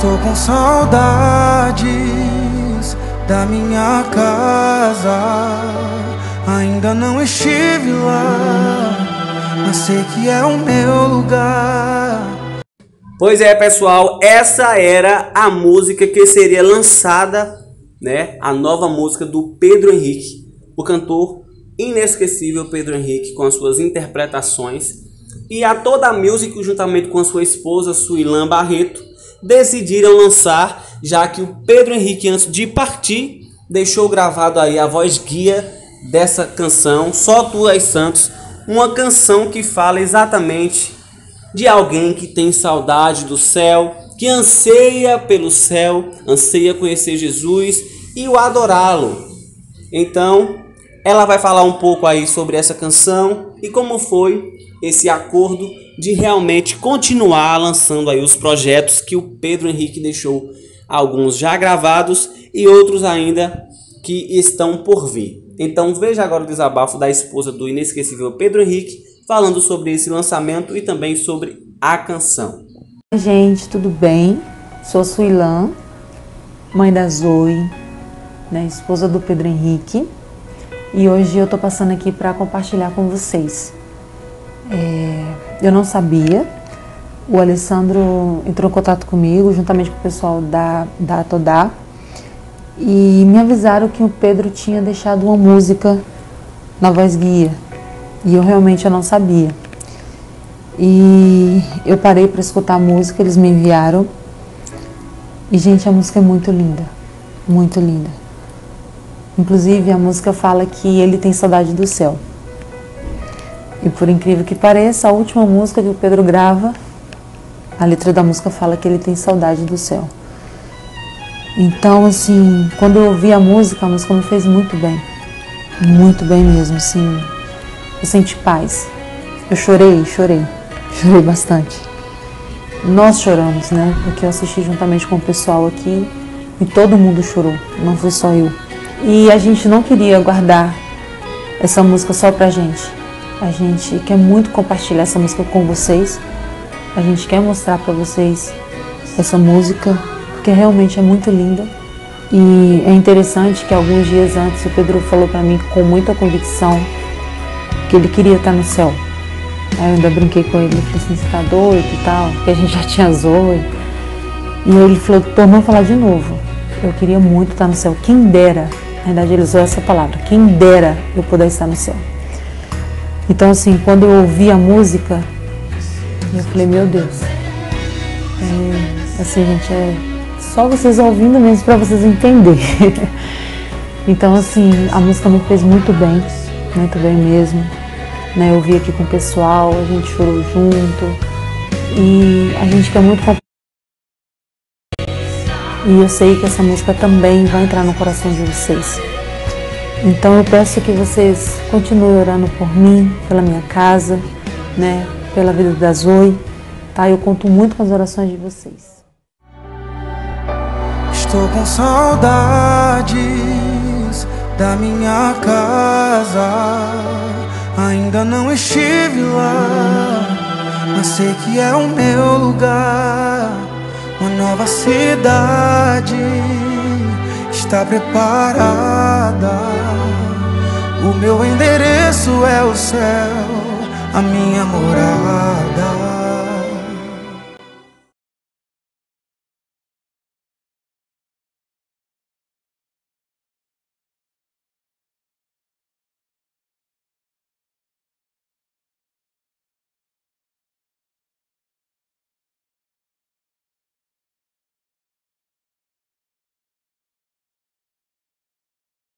Estou com saudades da minha casa. Ainda não estive lá, mas sei que é o meu lugar. Pois é, pessoal, essa era a música que seria lançada, né? A nova música do Pedro Henrique, o cantor inesquecível Pedro Henrique com as suas interpretações. E a toda a music, juntamente com a sua esposa Suilan Barreto, decidiram lançar, já que o Pedro Henrique, antes de partir, deixou gravado aí a voz guia dessa canção, Só Tu és Santos, uma canção que fala exatamente de alguém que tem saudade do céu, que anseia pelo céu, anseia conhecer Jesus e o adorá-lo. Então, ela vai falar um pouco aí sobre essa canção e como foi esse acordo de realmente continuar lançando aí os projetos que o Pedro Henrique deixou, alguns já gravados e outros ainda que estão por vir. Então veja agora o desabafo da esposa do inesquecível Pedro Henrique falando sobre esse lançamento e também sobre a canção. Gente, tudo bem? Sou Suilã, mãe da Zoe, né, esposa do Pedro Henrique e hoje eu tô passando aqui para compartilhar com vocês. É, eu não sabia, o Alessandro entrou em contato comigo, juntamente com o pessoal da, da Todá, e me avisaram que o Pedro tinha deixado uma música na voz guia, e eu realmente eu não sabia. E eu parei para escutar a música, eles me enviaram, e gente, a música é muito linda, muito linda. Inclusive, a música fala que ele tem saudade do céu. E por incrível que pareça, a última música que o Pedro grava, a letra da música fala que ele tem saudade do céu. Então, assim, quando eu ouvi a música, a música me fez muito bem. Muito bem mesmo, assim. Eu senti paz. Eu chorei, chorei. Chorei bastante. Nós choramos, né? Porque eu assisti juntamente com o pessoal aqui e todo mundo chorou, não foi só eu. E a gente não queria guardar essa música só pra gente. A gente quer muito compartilhar essa música com vocês. A gente quer mostrar para vocês essa música, porque realmente é muito linda. E é interessante que alguns dias antes o Pedro falou para mim com muita convicção que ele queria estar no céu. Aí eu ainda brinquei com ele, falei assim, você tá doido e tal, porque a gente já tinha Zoe. E ele falou, pô, vamos falar de novo. Eu queria muito estar no céu, quem dera na verdade, ele usou essa palavra. Quem dera eu puder estar no céu. Então, assim, quando eu ouvi a música, eu falei, meu Deus. É, assim, gente, é só vocês ouvindo mesmo para vocês entenderem. então, assim, a música me fez muito bem, muito bem mesmo. Né, eu vi aqui com o pessoal, a gente chorou junto. E a gente quer muito e eu sei que essa música também vai entrar no coração de vocês. Então eu peço que vocês continuem orando por mim, pela minha casa, né, pela vida da Zoe, tá? Eu conto muito com as orações de vocês. Estou com saudades da minha casa. Ainda não estive lá, mas sei que é o meu lugar. Uma nova cidade está preparada. O meu endereço é o céu, a minha morada.